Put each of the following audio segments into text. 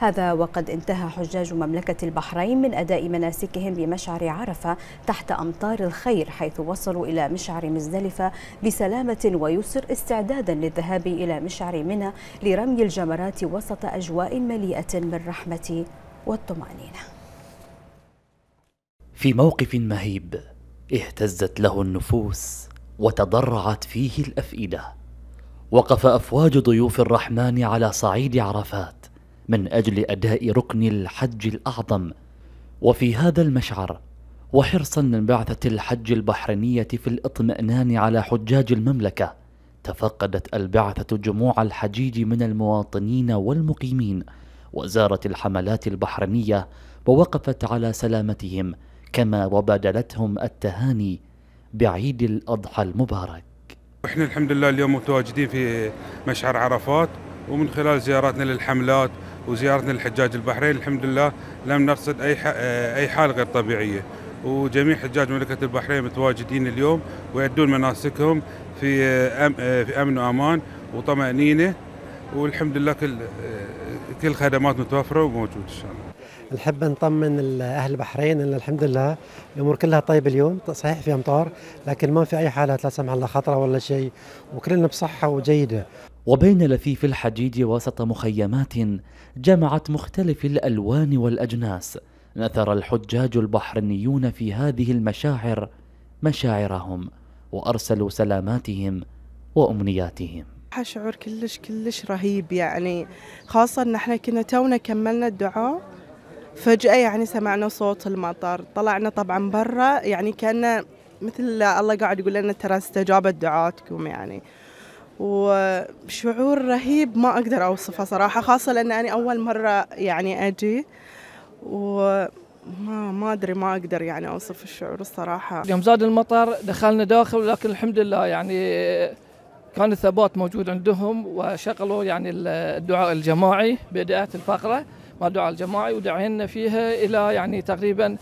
هذا وقد انتهى حجاج مملكة البحرين من أداء مناسكهم بمشعر عرفة تحت أمطار الخير حيث وصلوا إلى مشعر مزدلفة بسلامة ويسر استعدادا للذهاب إلى مشعر منى لرمي الجمرات وسط أجواء مليئة بالرحمة والطمأنينة. في موقف مهيب اهتزت له النفوس وتضرعت فيه الأفئدة وقف أفواج ضيوف الرحمن على صعيد عرفات من أجل أداء ركن الحج الأعظم. وفي هذا المشعر وحرصا من بعثة الحج البحرينية في الإطمئنان على حجاج المملكة تفقدت البعثة جموع الحجيج من المواطنين والمقيمين وزارت الحملات البحرينية ووقفت على سلامتهم كما وبادلتهم التهاني بعيد الأضحى المبارك. إحنا الحمد لله اليوم متواجدين في مشعر عرفات ومن خلال زياراتنا للحملات وزيارتنا للحجاج البحرين الحمد لله لم نرصد أي أي حال غير طبيعية. وجميع حجاج مملكة البحرين متواجدين اليوم ويؤدون مناسكهم في في أمن وأمان وطمأنينة. والحمد لله كل كل خدمات متوفرة وموجوده إن شاء الله. نحب نطمن أهل البحرين إن الحمد لله الأمور كلها طيبة اليوم صحيح في أمطار لكن ما في أي حالات لا سمح الله خطرة ولا شيء وكلنا بصحة وجيدة. وبين لفيف الحجيج وسط مخيمات جمعت مختلف الألوان والأجناس. نثر الحجاج البحرينيون في هذه المشاعر مشاعرهم وأرسلوا سلاماتهم وأمنياتهم. شعور كلش كلش رهيب يعني. خاصة إن إحنا كنا تونا كملنا الدعاء فجأة يعني سمعنا صوت المطر. طلعنا طبعا برا يعني كأن مثل الله قاعد يقول لنا ترى استجابت دعاتكم يعني. وشعور رهيب ما أقدر أوصفه صراحة خاصة لأن أنا أول مرة يعني أجي و ما ما أدري ما أقدر يعني أوصف الشعور الصراحة. يوم زاد المطر دخلنا داخل لكن الحمد لله يعني كان الثبات موجود عندهم وشغلوا يعني الدعاء الجماعي بدايه الفقرة مع الدعاء الجماعي ودعينا فيها إلى يعني تقريبا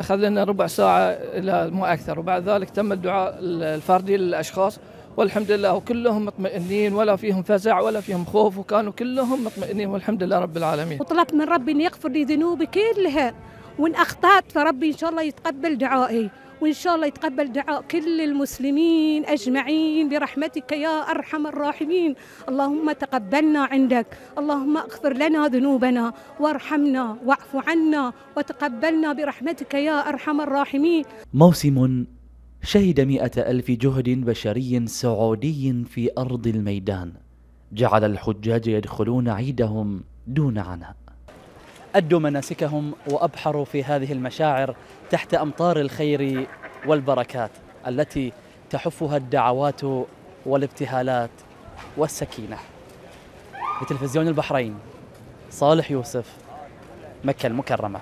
خذ ربع ساعة إلى ما أكثر. وبعد ذلك تم الدعاء الفردي للأشخاص. والحمد لله وكلهم مطمئنين ولا فيهم فزع ولا فيهم خوف وكانوا كلهم مطمئنين والحمد لله رب العالمين. وطلبت من ربي ان يغفر لي ذنوبي كلها وإن أخطأت فربي إن شاء الله يتقبل دعائي وإن شاء الله يتقبل دعاء كل المسلمين أجمعين برحمتك يا أرحم الراحمين. اللهم تقبلنا عندك اللهم اغفر لنا ذنوبنا وارحمنا واعف عنا وتقبلنا برحمتك يا أرحم الراحمين. موسم شهد مئة ألف جهد بشري سعودي في أرض الميدان. جعل الحجاج يدخلون عيدهم دون عناء. أدوا مناسكهم وأبحروا في هذه المشاعر تحت أمطار الخير والبركات التي تحفها الدعوات والابتهالات والسكينة. لتلفزيون البحرين صالح يوسف مكة المكرمة.